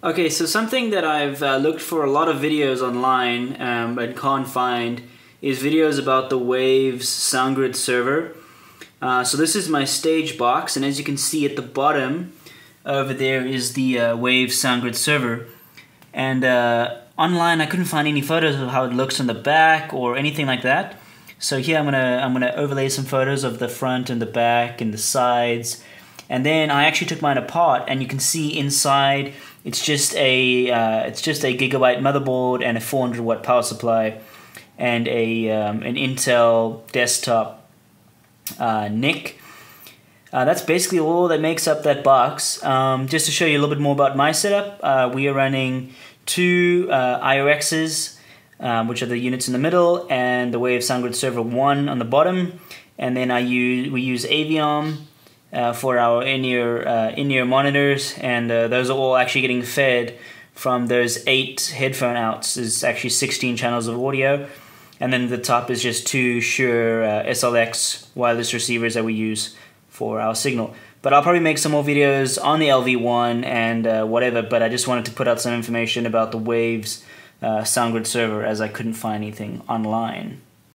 Okay, so something that I've uh, looked for a lot of videos online um, and can't find is videos about the Waves SoundGrid server. Uh, so this is my stage box, and as you can see at the bottom over there is the uh, Waves SoundGrid server. And uh, online I couldn't find any photos of how it looks on the back or anything like that. So here I'm gonna I'm gonna overlay some photos of the front and the back and the sides and then I actually took mine apart, and you can see inside it's just a uh, it's just a gigabyte motherboard and a 400 watt power supply, and a um, an Intel desktop uh, NIC. Uh, that's basically all that makes up that box. Um, just to show you a little bit more about my setup, uh, we are running two uh, IOXs, um, which are the units in the middle, and the Wave SoundGrid Server 1 on the bottom. And then I use we use Aviom uh, for our in-ear uh, in-ear monitors, and uh, those are all actually getting fed from those eight headphone outs. Is actually 16 channels of audio, and then the top is just two Shure uh, SLX wireless receivers that we use for our signal. But I'll probably make some more videos on the LV1 and uh, whatever. But I just wanted to put out some information about the Waves uh, SoundGrid server as I couldn't find anything online.